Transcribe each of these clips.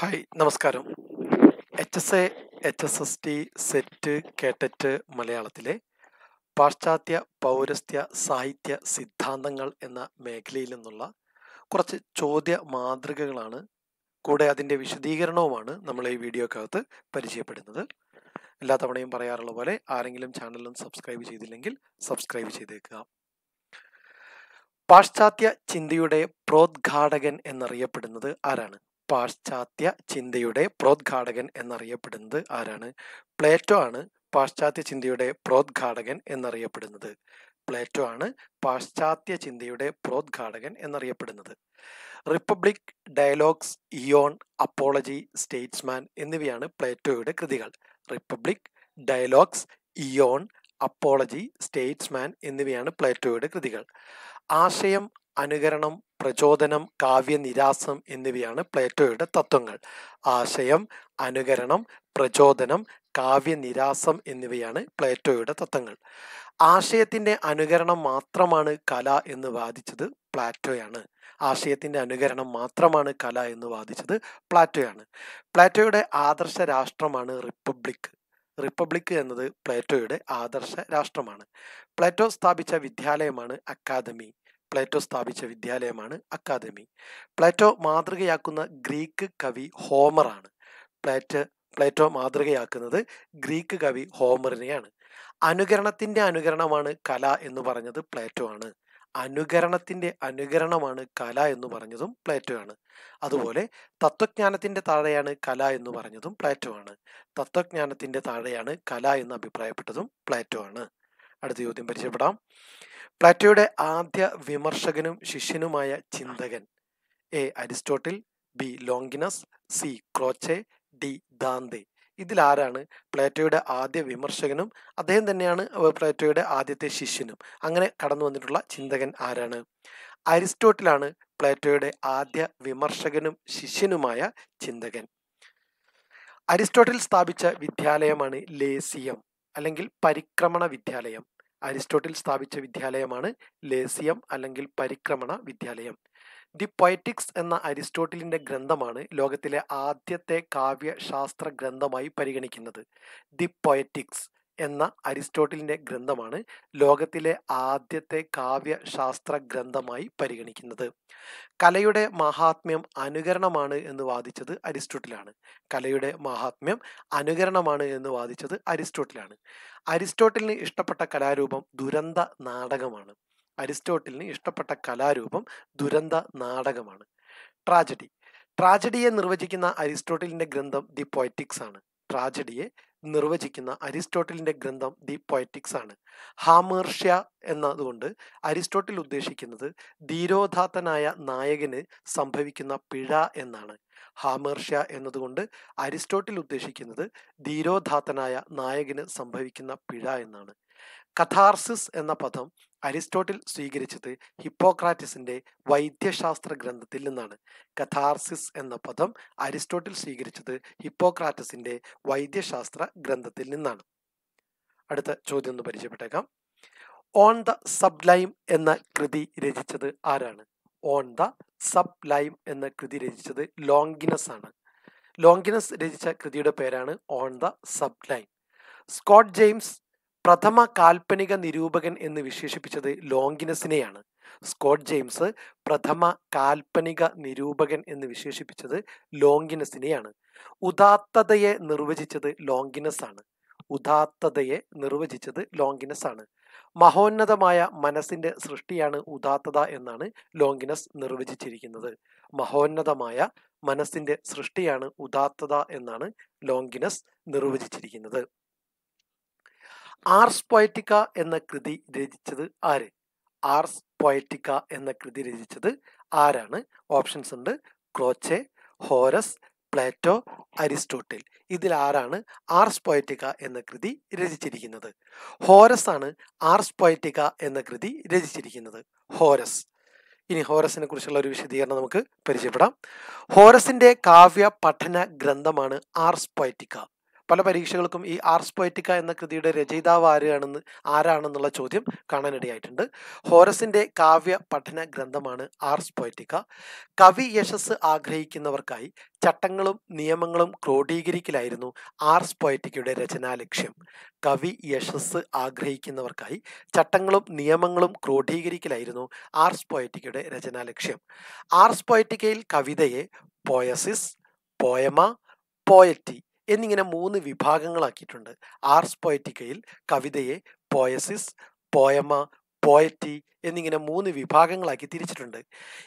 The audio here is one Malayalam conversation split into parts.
ഹായ് നമസ്കാരം. H S A H S S T SET കേട്ടറ്റ് മലയാളത്തിലെ പാശ്ചാത്യ പൗരസ്ത്യ സാഹിത്യ സിദ്ധാന്തങ്ങൾ എന്ന മേഖലയിൽ നിന്നുള്ള കുറച്ച് ചോദ്യ മാതൃകകളാണ് കൂടെ അതിന്റെ വിശദീകരണവുമാണ് നമ്മൾ ഈ വീഡിയോക്കകത്ത് പരിചയപ്പെടുന്നത്. എല്ലാ തവണയും പറയാറുള്ള പോലെ ആരെങ്കിലും ചാനലും സബ്സ്ക്രൈബ് ചെയ്തില്ലെങ്കിൽ സബ്സ്ക്രൈബ് ചെയ്തേക്കുക. പാശ്ചാത്യ ചിന്തയുടെ പ്രോദ്ഘാടകൻ എന്നറിയപ്പെടുന്നത് ആരാണ്? പാശ്ചാത്യ ചിന്തയുടെ പ്രോദ്ഘാടകൻ എന്നറിയപ്പെടുന്നത് ആരാണ്? പ്ലേറ്റോ ആണ് പാശ്ചാത്യ ചിന്തയുടെ പ്രോദ്ഘാടകൻ എന്നറിയപ്പെടുന്നത്. പ്ലേറ്റോ ആണ് പാശ്ചാത്യ ചിന്തയുടെ പ്രോദ്ഘാടകൻ എന്നറിയപ്പെടുന്നത്. Republic dialogues Ion apology statesman എന്നിവയാണ് പ്ലേറ്റോയുടെ കൃതികൾ. Republic dialogues Ion apology statesman എന്നിവയാണ് പ്ലേറ്റോയുടെ കൃതികൾ. ആശയം അനുകരണം പ്രചോദനം കാവ്യനിരാസം എന്നിവയാണ് പ്ലേറ്റോയുടെ തത്വങ്ങൾ ആശയം അനുകരണം പ്രചോദനം കാവ്യനിരാസം എന്നിവയാണ് പ്ലേറ്റോയുടെ തത്വങ്ങൾ ആശയത്തിന്റെ അനുകരണം മാത്രമാണ് കല എന്ന് വാദിച്ചത് പ്ലാറ്റോയാണ്. ആശയത്തിന്റെ അനുകരണം മാത്രമാണ് കല എന്ന് വാദിച്ചത് പ്ലാറ്റോയാണ്. പ്ലാറ്റോയുടെ ആദർശ രാഷ്ട്രമാണ് റിപ്പബ്ലിക്. റിപ്പബ്ലിക് എന്നത് പ്ലേറ്റോയുടെ ആദർശ രാഷ്ട്രമാണ്. പ്ലേറ്റോ സ്ഥാപിച്ച വിദ്യാലയമാണ് അക്കാദമി. പ്ലേറ്റോ സ്ഥാപിച്ച വിദ്യാലയമാണ് അക്കാദമി. പ്ലേറ്റോ മാതൃകയാക്കുന്ന ഗ്രീക്ക് കവി ഹോമറാണ്. പ്ലേറ്റ് പ്ലേറ്റോ മാതൃകയാക്കുന്നത് ഗ്രീക്ക് കവി ഹോമറിനെയാണ്. അനുകരണത്തിന്റെ അനുകരണമാണ് കല എന്ന് പറഞ്ഞത് പ്ലേറ്റോ ആണ്. അനുകരണത്തിന്റെ അനുകരണമാണ് കല എന്ന് പറഞ്ഞതും പ്ലേറ്റോ ആണ്. അതുപോലെ തത്വജ്ഞാനത്തിന്റെ താഴെയാണ് കല എന്ന് പറഞ്ഞതും പ്ലേറ്റോ ആണ്. തത്വജ്ഞാനത്തിന്റെ താഴെയാണ് കല എന്ന് അഭിപ്രായപ്പെട്ടതും പ്ലേറ്റോ ആണ്. അടുത്ത ചോദ്യം പരിചയപ്പെടാം. പ്ലാറ്റോയുടെ ആദ്യ വിമർശകനും ശിഷ്യനുമായ ചിന്തകൻ A. Aristotle B. Longinus C. Croce D. Dante. ഇതിലാരാണ് പ്ലേറ്റോയുടെ ആദ്യ വിമർശകനും? അദ്ദേഹം തന്നെയാണ് പ്ലേറ്റോയുടെ ആദ്യത്തെ ശിഷ്യനും. അങ്ങനെ കടന്നു വന്നിട്ടുള്ള ചിന്തകൻ ആരാണ്? അരിസ്റ്റോട്ടിലാണ് പ്ലേറ്റോയുടെ ആദ്യ വിമർശകനും ശിഷ്യനുമായ ചിന്തകൻ. അരിസ്റ്റോട്ടിൽ സ്ഥാപിച്ച വിദ്യാലയമാണ് ലേസിയം അല്ലെങ്കിൽ പരിക്രമണ വിദ്യാലയം. അരിസ്റ്റോട്ടിൽ സ്ഥാപിച്ച വിദ്യാലയമാണ് ലേസിയം അല്ലെങ്കിൽ പരിക്രമണ വിദ്യാലയം. ദി പൊയറ്റിക്സ് എന്ന അരിസ്റ്റോട്ടിലിന്റെ ഗ്രന്ഥമാണ് ലോകത്തിലെ ആദ്യത്തെ കാവ്യശാസ്ത്ര ഗ്രന്ഥമായി പരിഗണിക്കുന്നത്. ദി പൊയറ്റിക്സ് എന്ന അരിസ്റ്റോട്ടിലിന്റെ ഗ്രന്ഥമാണ് ലോകത്തിലെ ആദ്യത്തെ കാവ്യശാസ്ത്ര ഗ്രന്ഥമായി പരിഗണിക്കുന്നത്. കലയുടെ മഹാത്മ്യം അനുകരണമാണ് എന്ന് വാദിച്ചത് അരിസ്റ്റോട്ടിലാണ്. കലയുടെ മഹാത്മ്യം അനുകരണമാണ് എന്ന് വാദിച്ചത് അരിസ്റ്റോട്ടിലാണ്. അരിസ്റ്റോട്ടിലിന് ഇഷ്ടപ്പെട്ട കലാരൂപം ദുരന്ത നാടകമാണ്. അരിസ്റ്റോട്ടിലിന് ഇഷ്ടപ്പെട്ട കലാരൂപം ദുരന്ത നാടകമാണ്. ട്രാജഡി. ട്രാജഡിയെ നിർവചിക്കുന്ന അരിസ്റ്റോട്ടിലിന്റെ ഗ്രന്ഥം ദി പോയറ്റിക്സ് ആണ്. ട്രാജഡിയെ നിർവചിക്കുന്ന അരിസ്റ്റോട്ടിലിന്റെ ഗ്രന്ഥം ദി പൊയറ്റിക്സ് ആണ്. ഹാമേർഷ്യ എന്നതുകൊണ്ട് അരിസ്റ്റോട്ടിൽ ഉദ്ദേശിക്കുന്നത് ധീരോധാത്തനായ നായകന് സംഭവിക്കുന്ന പിഴ എന്നാണ്. ഹാമേർഷ്യ എന്നതുകൊണ്ട് അരിസ്റ്റോട്ടിൽ ഉദ്ദേശിക്കുന്നത് ധീരോധാത്തനായ നായകന് സംഭവിക്കുന്ന പിഴ എന്നാണ്. കഥാർസിസ് എന്ന പദം അരിസ്റ്റോട്ടിൽ സ്വീകരിച്ചത് ഹിപ്പോക്രാറ്റിസിന്റെ വൈദ്യശാസ്ത്ര ഗ്രന്ഥത്തിൽ നിന്നാണ്. കഥാർസിസ് എന്ന പദം അരിസ്റ്റോട്ടിൽ സ്വീകരിച്ചത് ഹിപ്പോക്രാറ്റിസിന്റെ വൈദ്യശാസ്ത്ര ഗ്രന്ഥത്തിൽ നിന്നാണ്. അടുത്ത ചോദ്യം ഒന്ന് പരിചയപ്പെട്ടേക്കാം. ഓൺ ദ സബ് ലൈം എന്ന കൃതി രചിച്ചത് ആരാണ്? ഓൺ ദ സബ് ലൈം എന്ന കൃതി രചിച്ചത് ലോങ്കിനസ് ആണ്. ലോങ്കിനസ് രചിച്ച കൃതിയുടെ പേരാണ് on the sublime Scott James പ്രഥമ കാൽപ്പനിക നിരൂപകൻ എന്ന് വിശേഷിപ്പിച്ചത് ലോങ്കിനസിനെയാണ്. സ്കോട്ട് ജെയിംസ് പ്രഥമ കാൽപ്പനിക നിരൂപകൻ എന്ന് വിശേഷിപ്പിച്ചത് ലോങ്കിനസിനെയാണ്. ഉദാത്തതയെ നിർവചിച്ചത് ലോങ്കിനസ് ആണ് ഉദാത്തതയെ നിർവചിച്ചത് ലോങ്കിനസ് ആണ് മഹോന്നതമായ മനസ്സിന്റെ സൃഷ്ടിയാണ് ഉദാത്തത എന്നാണ് ലോങ്കിനസ് നിർവചിച്ചിരിക്കുന്നത്. മഹോന്നതമായ മനസ്സിന്റെ സൃഷ്ടിയാണ് ഉദാത്തത എന്നാണ് ലോങ്കിനസ് നിർവചിച്ചിരിക്കുന്നത്. ആർസ് പോയറ്റിക്ക എന്ന കൃതി രചിച്ചത് ആര്? ആർസ് പോയറ്റിക്ക എന്ന കൃതി രചിച്ചത് ആരാണ്? ഓപ്ഷൻസ് ഉണ്ട്. Croce Horace Plato Aristotle. ഇതിൽ ആരാണ് ആർസ് പോയറ്റിക്ക എന്ന കൃതി രചിച്ചിരിക്കുന്നത്? ഹോറസ് ആണ് ആർസ് പോയറ്റിക്ക എന്ന കൃതി രചിച്ചിരിക്കുന്നത്. ഹോറസ് ഇനി ഹോറസിനെ കുറിച്ചുള്ള ഒരു വിശദീകരണം നമുക്ക് പരിചയപ്പെടാം. ഹോറസിന്റെ കാവ്യ പഠന ഗ്രന്ഥമാണ് ആർസ് പോയറ്റിക്ക പല പരീക്ഷകൾക്കും ഈ ആർസ് പൊയറ്റിക്ക എന്ന കൃതിയുടെ രചയിതാവ് ആരാണെന്ന് ആരാണെന്നുള്ള ചോദ്യം കാണാനിടയായിട്ടുണ്ട്. ഹോറസിന്റെ കാവ്യ പഠന ഗ്രന്ഥമാണ് ആർസ് പൊയറ്റിക്ക. കവി യശസ് ആഗ്രഹിക്കുന്നവർക്കായി ചട്ടങ്ങളും നിയമങ്ങളും ക്രോഡീകരിക്കലായിരുന്നു ആർസ് പൊയറ്റിക്കയുടെ രചനാ ലക്ഷ്യം. കവി യശസ് ആഗ്രഹിക്കുന്നവർക്കായി ചട്ടങ്ങളും നിയമങ്ങളും ക്രോഡീകരിക്കലായിരുന്നു ആർസ് പൊയറ്റിക്കയുടെ രചനാ ലക്ഷ്യം. ആർസ് പൊയറ്റിക്കയിൽ കവിതയെ പോയസിസ് പോയമ പോയറ്റി എന്നിങ്ങനെ മൂന്ന് വിഭാഗങ്ങളാക്കിയിട്ടുണ്ട്. ആർസ് പോയറ്റിക്കയിൽ കവിതയെ പോയസിസ് പോയമ പോയറ്റി എന്നിങ്ങനെ മൂന്ന് വിഭാഗങ്ങളാക്കി തിരിച്ചിട്ടുണ്ട്.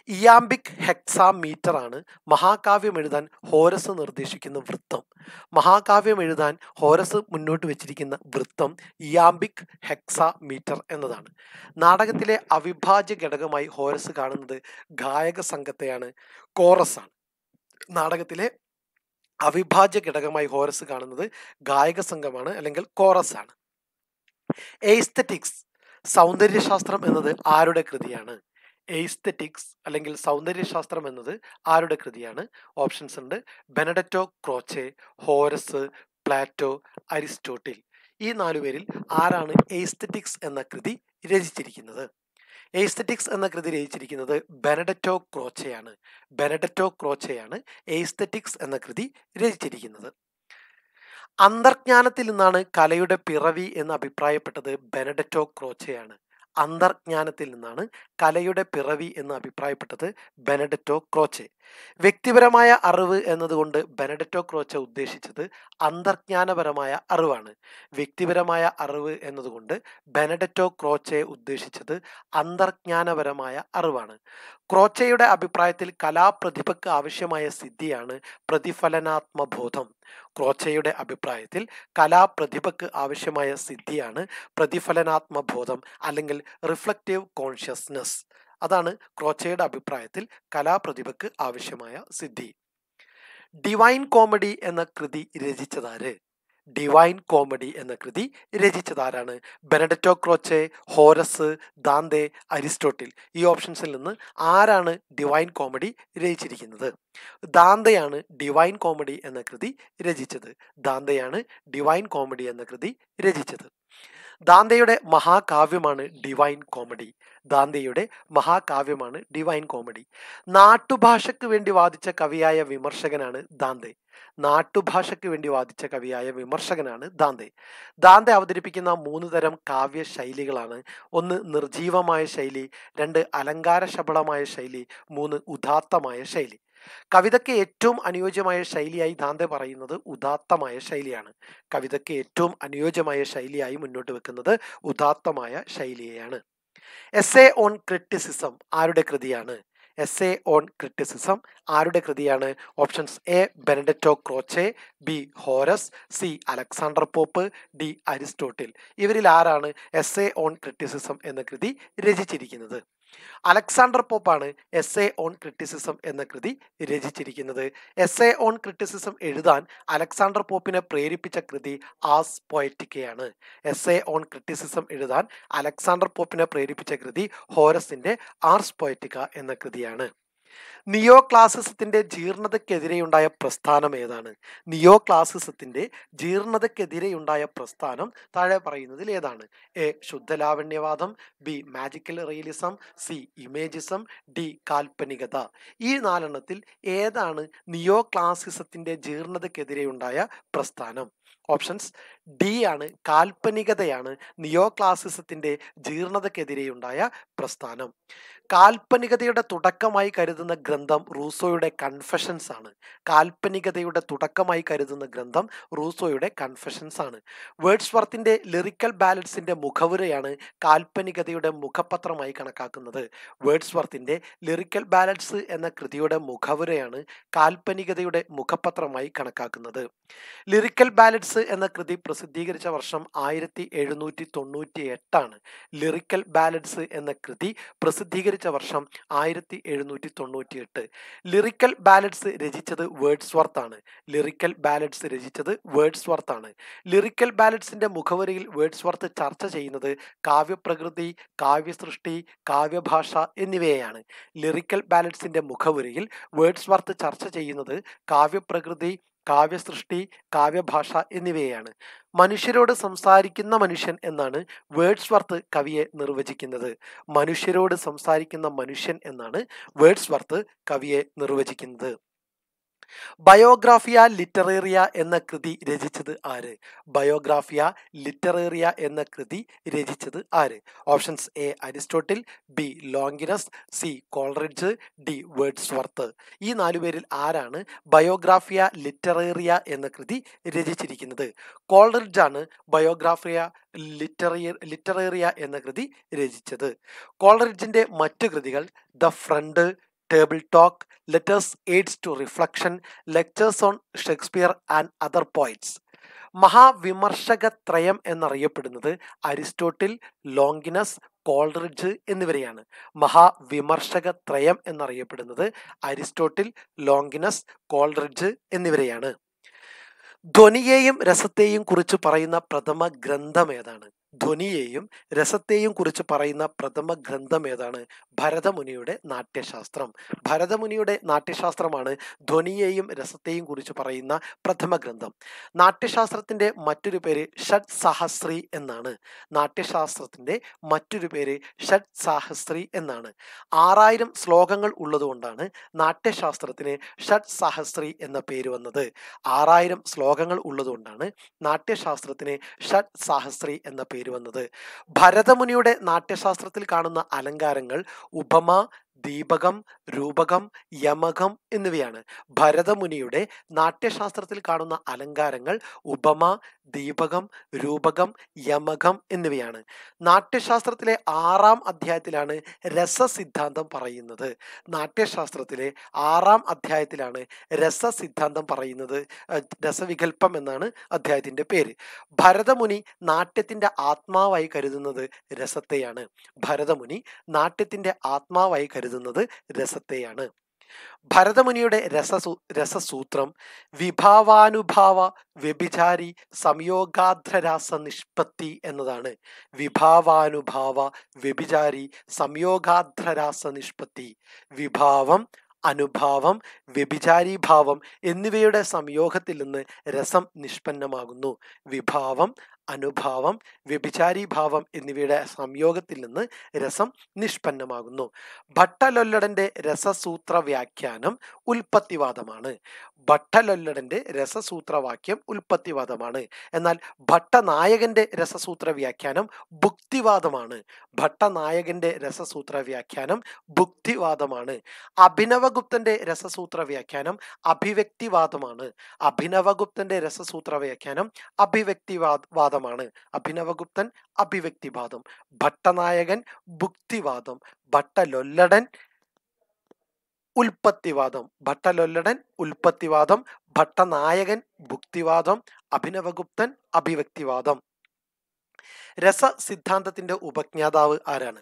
ഇയാംബിക് ഹെക്സാമീറ്റർ ആണ് മഹാകാവ്യം എഴുതാൻ ഹോരസ് നിർദ്ദേശിക്കുന്ന വൃത്തം. മഹാകാവ്യം എഴുതാൻ ഹോരസ് മുന്നോട്ട് വെച്ചിരിക്കുന്ന വൃത്തം ഇയാംബിക് ഹെക്സാമീറ്റർ എന്നതാണ്. നാടകത്തിലെ അവിഭാജ്യ ഘടകമായി ഹോരസ് കാണുന്നത് ഗായക സംഘത്തെയാണ് കോറസ് ആണ്. നാടകത്തിലെ അവിഭാജ്യ ഘടകമായി ഹോറസ് കാണുന്നത് ഗായക സംഘമാണ് അല്ലെങ്കിൽ കോറസ് ആണ്. എയ്സ്തറ്റിക്സ് സൗന്ദര്യശാസ്ത്രം എന്നത് ആരുടെ കൃതിയാണ്? എയ്സ്തറ്റിക്സ് അല്ലെങ്കിൽ സൗന്ദര്യശാസ്ത്രം എന്നത് ആരുടെ കൃതിയാണ്? ഓപ്ഷൻസ് ഉണ്ട്. Benedetto Croce Horace Plato Aristotle ഈ നാലുപേരിൽ ആരാണ് എയ്സ്തറ്റിക്സ് എന്ന കൃതി രചിച്ചിരിക്കുന്നത്? എയ്സ്തറ്റിക്സ് എന്ന കൃതി രചിച്ചിരിക്കുന്നത് ബെനഡറ്റോ ക്രോച്ചയാണ് ബെനഡറ്റോ ക്രോച്ചയാണ് എയ്സ്തറ്റിക്സ് എന്ന കൃതി രചിച്ചിരിക്കുന്നത്. അന്തർജ്ഞാനത്തിൽ നിന്നാണ് കലയുടെ പിറവി എന്ന് അഭിപ്രായപ്പെട്ടത് ബെനഡറ്റോ ക്രോച്ചയാണ് അന്തർജ്ഞാനത്തിൽ നിന്നാണ് കലയുടെ പിറവി എന്ന് അഭിപ്രായപ്പെട്ടത് ബെനഡറ്റോ ക്രോച്ചെ. വ്യക്തിപരമായ അറിവ് എന്നതുകൊണ്ട് ബെനഡറ്റോ ക്രോച്ച ഉദ്ദേശിച്ചത് അന്തർജ്ഞാനപരമായ അറിവാണ്. വ്യക്തിപരമായ അറിവ് എന്നതുകൊണ്ട് ബെനഡറ്റോ ക്രോച്ചെ ഉദ്ദേശിച്ചത് അന്തർജ്ഞാനപരമായ അറിവാണ്. ക്രോച്ചയുടെ അഭിപ്രായത്തിൽ കലാപ്രതിഭയ്ക്ക് ആവശ്യമായ സിദ്ധിയാണ് പ്രതിഫലനാത്മബോധം. ക്രോച്ചയുടെ അഭിപ്രായത്തിൽ കലാപ്രതിഭയ്ക്ക് ആവശ്യമായ സിദ്ധിയാണ് പ്രതിഫലനാത്മബോധം അല്ലെങ്കിൽ റിഫ്ലക്റ്റീവ് കോൺഷ്യസ്നസ്. അതാണ് ക്രോച്ചയുടെ അഭിപ്രായത്തിൽ കലാപ്രതിഭയ്ക്ക് ആവശ്യമായ സിദ്ധി. ഡിവൈൻ കോമഡി എന്ന കൃതി രചിച്ചതാര്? ഡിവൈൻ കോമഡി എന്ന കൃതി രചിച്ചതാരാണ്? Benedetto Croce Horace Dante Aristotle ഈ ഓപ്ഷൻസിൽ നിന്ന് ആരാണ് ഡിവൈൻ കോമഡി രചിച്ചിരിക്കുന്നത്? ദാന്തയാണ് ഡിവൈൻ കോമഡി എന്ന കൃതി രചിച്ചത്. ദാന്തയാണ് ഡിവൈൻ കോമഡി എന്ന കൃതി രചിച്ചത്. ദാന്തയുടെ മഹാകാവ്യമാണ് ഡിവൈൻ കോമഡി ദാന്തയുടെ മഹാകാവ്യമാണ് ഡിവൈൻ കോമഡി നാട്ടുഭാഷയ്ക്ക് വേണ്ടി വാദിച്ച കവിയായ വിമർശകനാണ് ദാന്തെ. നാട്ടുഭാഷയ്ക്ക് വേണ്ടി വാദിച്ച കവിയായ വിമർശകനാണ് ദാന്തെ. ദാന്തെ അവതരിപ്പിക്കുന്ന മൂന്ന് തരം കാവ്യ ശൈലികളാണ്. ഒന്ന് നിർജീവമായ ശൈലി രണ്ട് അലങ്കാര ശബളമായ ശൈലി മൂന്ന് ഉദാത്തമായ ശൈലി. കവിതയ്ക്ക് ഏറ്റവും അനുയോജ്യമായ ശൈലിയായി ദാന്തെ പറയുന്നത് ഉദാത്തമായ ശൈലിയാണ്. കവിതയ്ക്ക് ഏറ്റവും അനുയോജ്യമായ ശൈലിയായി മുന്നോട്ട് വെക്കുന്നത് ഉദാത്തമായ ശൈലിയെയാണ്. എസ് എ ഓൺ ക്രിറ്റിസിസം ആരുടെ കൃതിയാണ്? എസ് എ ഓൺ ക്രിറ്റിസിസം ആരുടെ കൃതിയാണ്? Options A Benedetto Croce B Horace C Alexander Pope D Aristotle ഇവരിൽ ആരാണ് എസ് എ ഓൺ ക്രിറ്റിസിസം എന്ന കൃതി രചിച്ചിരിക്കുന്നത്? അലക്സാണ്ടർ പോപ്പാണ് എസ് എ ഓൺ ക്രിറ്റിസിസം എന്ന കൃതി രചിച്ചിരിക്കുന്നത്. എസ് എ ഓൺ ക്രിറ്റിസിസം എഴുതാൻ അലക്സാണ്ടർ പോപ്പിനെ പ്രേരിപ്പിച്ച കൃതി ആസ് പോയറ്റിക്കയാണ്. എസ് എ ഓൺ ക്രിറ്റിസിസം എഴുതാൻ അലക്സാണ്ടർ പോപ്പിനെ പ്രേരിപ്പിച്ച കൃതി ഹോരസിന്റെ ആർസ് പോയറ്റിക്ക എന്ന കൃതിയാണ്. നിയോ ക്ലാസിസത്തിന്റെ ജീർണതയ്ക്കെതിരെയുണ്ടായ പ്രസ്ഥാനം ഏതാണ്? നിയോ ക്ലാസിസത്തിന്റെ ജീർണതയ്ക്കെതിരെയുണ്ടായ പ്രസ്ഥാനം താഴെ പറയുന്നതിൽ ഏതാണ്? A ശുദ്ധലാവണ്യവാദം B magical realism C imagism D കാൽപ്പനികത. ഈ നാലെണ്ണത്തിൽ ഏതാണ് നിയോ ക്ലാസിസത്തിന്റെ ജീർണതയ്ക്കെതിരെയുണ്ടായ പ്രസ്ഥാനം? ഓപ്ഷൻസ് ഡി ആണ് കാൽപ്പനികതയാണ് നിയോ ക്ലാസിസത്തിന്റെ ജീർണതക്കെതിരെയുണ്ടായ പ്രസ്ഥാനം. കാൽപ്പനികതയുടെ തുടക്കമായി കരുതുന്ന ഗ്രന്ഥം റൂസോയുടെ കൺഫഷൻസ് ആണ്. കാൽപ്പനികതയുടെ തുടക്കമായി കരുതുന്ന ഗ്രന്ഥം റൂസോയുടെ കൺഫഷൻസ് ആണ്. വേർഡ്സ് വർത്തിന്റെ ലിറിക്കൽ ബാലൻസിന്റെ മുഖവുരയാണ് കാൽപ്പനികതയുടെ മുഖപത്രമായി കണക്കാക്കുന്നത്. വേർഡ്സ് വർത്തിന്റെ ലിറിക്കൽ ബാലൻസ് എന്ന കൃതിയുടെ മുഖവുരയാണ് കാൽപ്പനികതയുടെ മുഖപത്രമായി കണക്കാക്കുന്നത്. ലിറിക്കൽ ബാലൻസ് എന്ന കൃതി പ്രസിദ്ധീകരിച്ച വർഷം ആയിരത്തി എഴുന്നൂറ്റി തൊണ്ണൂറ്റി എട്ടാണ് ലിറിക്കൽ ബാലൻസ് എന്ന കൃതി പ്രസിദ്ധീകരിച്ച വർഷം ആയിരത്തി എഴുന്നൂറ്റി തൊണ്ണൂറ്റി എട്ട് ലിറിക്കൽ ബാലൻസ് രചിച്ചത് വേർഡ്സ്വർത്ത് ആണ്. ലിറിക്കൽ ബാലൻസ് രചിച്ചത് വേർഡ്സ്വർത്ത് ആണ്. ലിറിക്കൽ ബാലൻസിന്റെ മുഖവരിയിൽ വേർഡ്സ്വർത്ത് ചർച്ച ചെയ്യുന്നത് കാവ്യപ്രകൃതി കാവ്യസൃഷ്ടി കാവ്യഭാഷ എന്നിവയാണ് ലിറിക്കൽ ബാലൻസിന്റെ വേർഡ്സ് വർത്ത് ചർച്ച ചെയ്യുന്നത് കാവ്യപ്രകൃതി കാവ്യസൃഷ്ടി കാവ്യഭാഷ എന്നിവയാണ് മനുഷ്യരോട് സംസാരിക്കുന്ന മനുഷ്യൻ എന്നാണ് വേർഡ്സ്വർത്ത് കവിയെ നിർവചിക്കുന്നത്. മനുഷ്യരോട് സംസാരിക്കുന്ന മനുഷ്യൻ എന്നാണ് വേർഡ്സ്വർത്ത് കവിയെ നിർവചിക്കുന്നത്. ബയോഗ്രാഫിയ ലിറ്ററേറിയ എന്ന കൃതി രചിച്ചത് ആര്? ബയോഗ്രാഫിയ ലിറ്ററേറിയ എന്ന കൃതി രചിച്ചത് ആര്? Options A Aristotle B Longinus C Coleridge D Wordsworth ഈ നാലുപേരിൽ ആരാണ് ബയോഗ്രാഫിയ ലിറ്ററേറിയ എന്ന കൃതി രചിച്ചിരിക്കുന്നത്? കോൾറിഡ്ജ് ആണ് ബയോഗ്രാഫിയ ലിറ്ററിയ ലിറ്ററേറിയ എന്ന കൃതി രചിച്ചത്. കോൾറിഡ്ജിന്റെ മറ്റു കൃതികൾ the friend table talk letters aids to reflection lectures on Shakespeare and other poets മഹാവിമർശക ത്രയം എന്നറിയപ്പെടുന്നത് അരിസ്റ്റോട്ടിൽ ലോങ്കിനസ് കോൾറിഡ്ജ് എന്നിവരെയാണ്. മഹാവിമർശക ത്രയം എന്നറിയപ്പെടുന്നത് അരിസ്റ്റോട്ടിൽ ലോങ്കിനസ് കോൾറിഡ്ജ് എന്നിവരെയാണ്. ധ്വനിയെയും രസത്തെയും കുറിച്ച് പറയുന്ന പ്രഥമ ഗ്രന്ഥം ഏതാണ്? ധ്വനിയെയും രസത്തെയും കുറിച്ച് പറയുന്ന പ്രഥമ ഗ്രന്ഥം ഏതാണ്? ഭരതമുനിയുടെ നാട്യശാസ്ത്രം. ഭരതമുനിയുടെ നാട്യശാസ്ത്രമാണ് ധ്വനിയെയും രസത്തെയും കുറിച്ച് പറയുന്ന പ്രഥമ ഗ്രന്ഥം. നാട്യശാസ്ത്രത്തിന്റെ മറ്റൊരു പേര് ഷഡ് സഹസ്രി എന്നാണ്. നാട്യശാസ്ത്രത്തിന്റെ മറ്റൊരു പേര് ഷഡ് സാഹസ്രി എന്നാണ്. ആറായിരം ശ്ലോകങ്ങൾ ഉള്ളതുകൊണ്ടാണ് നാട്യശാസ്ത്രത്തിന് ഷഡ് സഹസ്രി എന്ന പേര് വന്നത്. ആറായിരം ശ്ലോകങ്ങൾ ഉള്ളതുകൊണ്ടാണ് നാട്യശാസ്ത്രത്തിന് ഷഡ് സാഹസ്രി എന്ന പേര് വന്നത്. ഭരതമുനിയുടെ നാട്യശാസ്ത്രത്തിൽ കാണുന്ന അലങ്കാരങ്ങൾ ഉപമ ദീപകം രൂപകം യമകം എന്നിവയാണ്. ഭരതമുനിയുടെ നാട്യശാസ്ത്രത്തിൽ കാണുന്ന അലങ്കാരങ്ങൾ ഉപമ ദീപകം രൂപകം യമകം എന്നിവയാണ്. നാട്യശാസ്ത്രത്തിലെ ആറാം അധ്യായത്തിലാണ് രസസിദ്ധാന്തം പറയുന്നത്. നാട്യശാസ്ത്രത്തിലെ ആറാം അധ്യായത്തിലാണ് രസസിദ്ധാന്തം പറയുന്നത്. രസവികൽപ്പം എന്നാണ് അധ്യായത്തിന്റെ പേര്. ഭരതമുനി നാട്യത്തിന്റെ ആത്മാവായി കരുതുന്നത് രസത്തെയാണ്. ഭരതമുനി നാട്യത്തിന്റെ ആത്മാവായി കരുതുന്നത് രസത്തെയാണ്. ഭരതമുനിയുടെ രസസൂ രസസൂത്രം വിഭാവാനുഭാവ വ്യഭിചാരി സംയോഗാധ്രരാസ നിഷ്പത്തി എന്നതാണ്. വിഭാവാനുഭാവ വ്യഭിചാരി സംയോഗാധ്രരാസ നിഷ്പത്തി വിഭാവം അനുഭാവം വ്യഭിചാരീഭാവം എന്നിവയുടെ സംയോഗത്തിൽ നിന്ന് രസം നിഷ്പന്നമാകുന്നു. വിഭാവം അനുഭാവം വ്യഭിചാരീഭാവം എന്നിവയുടെ സംയോഗത്തിൽ നിന്ന് രസം നിഷ്പന്നമാകുന്നു. ഭട്ടലൊല്ലടന്റെ രസസൂത്ര വ്യാഖ്യാനം ഉൽപ്പത്തിവാദമാണ്. ഭട്ടലൊല്ലടന്റെ രസസൂത്രവാക്യം ഉൽപ്പത്തിവാദമാണ്. എന്നാൽ ഭട്ടനായകന്റെ രസസൂത്ര വ്യാഖ്യാനം ഭുക്തിവാദമാണ്. ഭട്ടനായകന്റെ രസസൂത്ര വ്യാഖ്യാനം ഭുക്തിവാദമാണ്. അഭിനവഗുപ്തന്റെ രസസൂത്ര വ്യാഖ്യാനം അഭിവ്യക്തിവാദമാണ്. അഭിനവഗുപ്തന്റെ രസസൂത്ര വ്യാഖ്യാനം അഭിവ്യക്തിവാദ വാദമാണ് അഭിനവഗുപ്തൻ അഭിവ്യക്തിവാദം. ഭട്ടനായകൻ ഭുക്തിവാദം. ഭട്ടലൊല്ലടൻ ഉൽപ്പത്തിവാദം. ഭട്ടലൊല്ലടൻ ഉൽപ്പത്തിവാദം. ഭട്ടനായകൻ ഭുക്തിവാദം. അഭിനവഗുപ്തൻ അഭിവ്യക്തിവാദം. രസ സിദ്ധാന്തത്തിന്റെ ഉപജ്ഞാതാവ് ആരാണ്?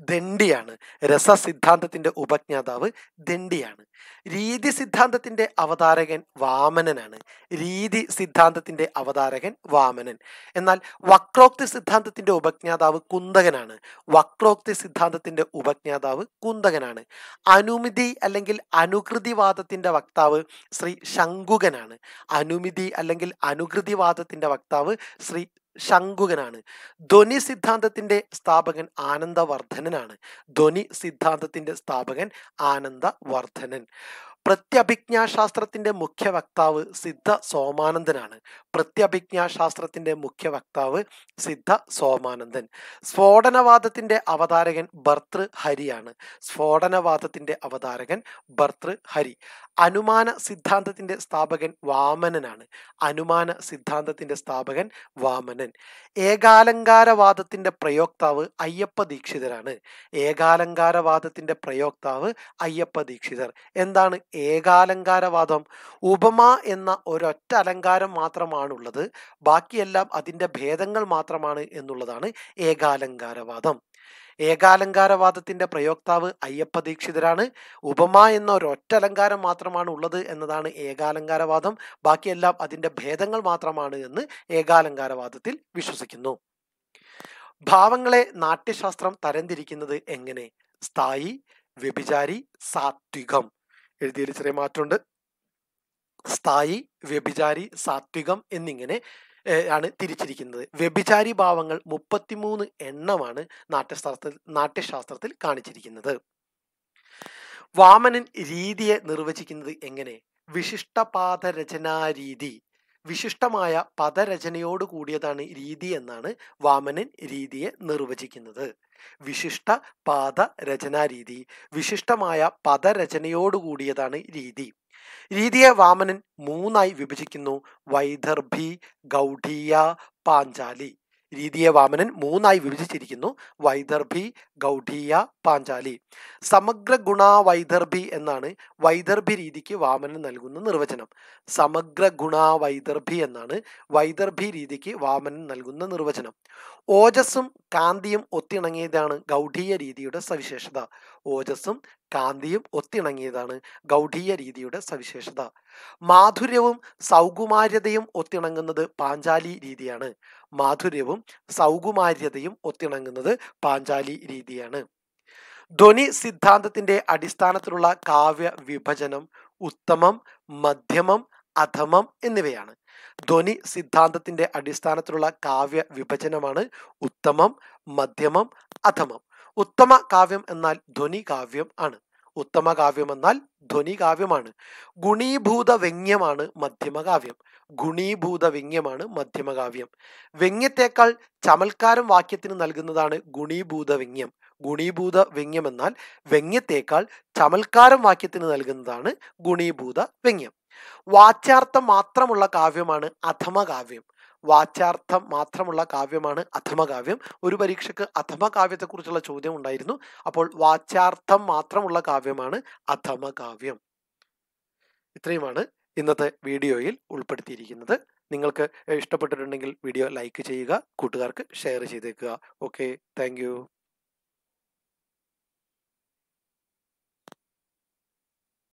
ദണ്ഡിയാണ്. രസസിദ്ധാന്തത്തിന്റെ ഉപജ്ഞാതാവ് ദണ്ഡിയാണ്. രീതി സിദ്ധാന്തത്തിന്റെ അവതാരകൻ വാമനനാണ്. രീതി സിദ്ധാന്തത്തിന്റെ അവതാരകൻ വാമനൻ. എന്നാൽ വക്രോക്തി സിദ്ധാന്തത്തിന്റെ ഉപജ്ഞാതാവ് കുന്തകനാണ്. വക്രോക്തി സിദ്ധാന്തത്തിന്റെ ഉപജ്ഞാതാവ് കുന്തകനാണ്. അനുമിതി അല്ലെങ്കിൽ അനുകൃതിവാദത്തിന്റെ വക്താവ് ശ്രീ ശങ്കുകനാണ്. അനുമിതി അല്ലെങ്കിൽ അനുകൃതിവാദത്തിന്റെ വക്താവ് ശ്രീ ശങ്കുകനാണ്. ധ്വനി സിദ്ധാന്തത്തിന്റെ സ്ഥാപകൻ ആനന്ദവർദ്ധനനാണ്. ധ്വനി സിദ്ധാന്തത്തിന്റെ സ്ഥാപകൻ ആനന്ദവർദ്ധനൻ. പ്രത്യഭിജ്ഞാശാസ്ത്രത്തിന്റെ മുഖ്യ വക്താവ് സിദ്ധ സോമാനന്ദനാണ്. പ്രത്യഭിജ്ഞാശാസ്ത്രത്തിന്റെ മുഖ്യ വക്താവ് സിദ്ധ സോമാനന്ദൻ. സ്ഫോടനവാദത്തിന്റെ അവതാരകൻ ഭർത്തൃ ഹരിയാണ്. സ്ഫോടനവാദത്തിന്റെ അവതാരകൻ ഭർത്തൃ ഹരി. അനുമാന സിദ്ധാന്തത്തിന്റെ സ്ഥാപകൻ വാമനനാണ്. അനുമാന സിദ്ധാന്തത്തിന്റെ സ്ഥാപകൻ വാമനൻ. ഏകാലങ്കാരവാദത്തിന്റെ പ്രയോക്താവ് അയ്യപ്പ ദീക്ഷിതരാണ്. ഏകാലങ്കാരവാദത്തിന്റെ പ്രയോക്താവ് അയ്യപ്പ ദീക്ഷിതർ. എന്താണ് ഏകാലങ്കാരവാദം ഉപമ എന്ന ഒരൊറ്റ അലങ്കാരം മാത്രമാണുള്ളത്. ബാക്കിയെല്ലാം അതിന്റെ ഭേദങ്ങൾ മാത്രമാണ് എന്നുള്ളതാണ് ഏകാലങ്കാരവാദം. ഏകാലങ്കാരവാദത്തിന്റെ പ്രയോക്താവ് അയ്യപ്പ ദീക്ഷിതരാണ്. ഉപമ എന്ന ഒരൊറ്റ അലങ്കാരം മാത്രമാണ് ഉള്ളത് എന്നതാണ് ഏകാലങ്കാരവാദം. ബാക്കിയെല്ലാം അതിന്റെ ഭേദങ്ങൾ മാത്രമാണ് എന്ന് ഏകാലങ്കാരവാദത്തിൽ വിശ്വസിക്കുന്നു. ഭാവങ്ങളെ നാട്യശാസ്ത്രം തരംതിരിക്കുന്നത് എങ്ങനെ? സ്ഥായി വ്യഭിചാരി സാത്വികം. എഴുതിയതിൽ ചെറിയ മാറ്റമുണ്ട്. സ്ഥായി വ്യഭിചാരി സാത്വികം എന്നിങ്ങനെ ആണ് തിരിച്ചിരിക്കുന്നത്. വ്യഭിചാരി ഭാവങ്ങൾ മുപ്പത്തിമൂന്ന് എണ്ണമാണ് നാട്യശാസ്ത്രത്തിൽ നാട്യശാസ്ത്രത്തിൽ കാണിച്ചിരിക്കുന്നത്. വാമനൻ രീതിയെ നിർവചിക്കുന്നത് എങ്ങനെ? വിശിഷ്ടപാദരചനാരീതി. പാദരചനാ രീതി വിശിഷ്ടമായ പദരചനയോട് കൂടിയതാണ് രീതി എന്നാണ് വാമനൻ രീതിയെ നിർവചിക്കുന്നത്. വിശിഷ്ട പാദ രചനാ രീതി വിശിഷ്ടമായ പദരചനയോട് കൂടിയതാണ് രീതി. രീതിയെ വാമനൻ മൂന്നായി വിഭജിക്കുന്നു. വൈദർഭി ഗൗഡീയ പാഞ്ചാലി. രീതിയെ വാമനൻ മൂന്നായി വിഭജിച്ചിരിക്കുന്നു. വൈദർഭി ഗൗഡീയ പാഞ്ചാലി. സമഗ്ര ഗുണ വൈദർഭി എന്നാണ് വൈദർഭി രീതിക്ക് വാമനൻ നൽകുന്ന നിർവചനം. സമഗ്ര ഗുണ വൈദർഭി എന്നാണ് വൈദർഭി രീതിക്ക് വാമനൻ നൽകുന്ന നിർവചനം. ഓജസ്സും കാന്തിയും ഒത്തിണങ്ങിയതാണ് ഗൗഡീയ രീതിയുടെ സവിശേഷത. ഓജസ്സും കാന്തിയും ഒത്തിണങ്ങിയതാണ് ഗൗഡീയ രീതിയുടെ സവിശേഷത. മാധുര്യവും സൗകുമാര്യതയും ഒത്തിണങ്ങുന്നത് പാഞ്ചാലി രീതിയാണ്. മാധുര്യവും സൗകുമാര്യതയും ഒത്തിണങ്ങുന്നത് പാഞ്ചാലി രീതിയാണ്. ധ്വനി സിദ്ധാന്തത്തിന്റെ അടിസ്ഥാനത്തിലുള്ള കാവ്യ വിഭജനം ഉത്തമം മധ്യമം അധമം എന്നിവയാണ്. ധ്വനി സിദ്ധാന്തത്തിന്റെ അടിസ്ഥാനത്തിലുള്ള കാവ്യ വിഭജനമാണ് ഉത്തമം മധ്യമം അധമം. ഉത്തമ കാവ്യം എന്നാൽ ധ്വനി കാവ്യം ആണ്. ഉത്തമ കാവ്യം എന്നാൽ ധ്വനി കാവ്യമാണ് ഗുണീഭൂത വ്യംഗ്യമാണ് മധ്യമകാവ്യം. ഗുണീഭൂത വ്യംഗ്യമാണ് മധ്യമകാവ്യം. വ്യംഗ്യത്തെക്കാൾ ചമൽക്കാരം വാക്യത്തിന് നൽകുന്നതാണ് ഗുണീഭൂത വ്യംഗ്യം ഗുണീഭൂത വ്യംഗ്യം എന്നാൽ വ്യംഗ്യത്തെക്കാൾ ചമൽക്കാരം വാക്യത്തിന് നൽകുന്നതാണ് ഗുണീഭൂത വ്യംഗ്യം വാച്യാർത്ഥം മാത്രമുള്ള കാവ്യമാണ് അധമകാവ്യം. വാച്യാർത്ഥം മാത്രമുള്ള കാവ്യമാണ് അധമകാവ്യം. ഒരു പരീക്ഷയ്ക്ക് അധമകാവ്യത്തെക്കുറിച്ചുള്ള ചോദ്യം ഉണ്ടായിരുന്നു. അപ്പോൾ വാചാർത്ഥം മാത്രമുള്ള കാവ്യമാണ് അധമകാവ്യം. ഇത്രയുമാണ് ഇന്നത്തെ വീഡിയോയിൽ ഉൾപ്പെടുത്തിയിരിക്കുന്നത്. നിങ്ങൾക്ക് ഇഷ്ടപ്പെട്ടിട്ടുണ്ടെങ്കിൽ വീഡിയോ ലൈക്ക് ചെയ്യുക കൂട്ടുകാർക്ക് ഷെയർ ചെയ്തേക്കുക. Okay thank